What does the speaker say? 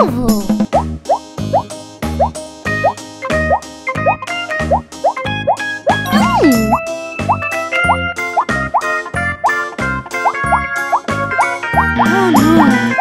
ovo. Hmm. Oh no.